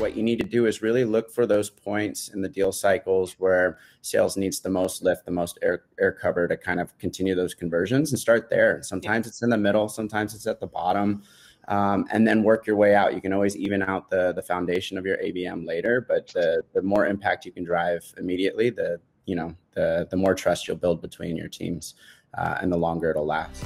what you need to do is really look for those points in the deal cycles where sales needs the most lift, the most air, air cover to kind of continue those conversions and start there. Sometimes it's in the middle, sometimes it's at the bottom. Um, and then work your way out. You can always even out the the foundation of your ABM later, but the the more impact you can drive immediately, the you know the the more trust you'll build between your teams, uh, and the longer it'll last.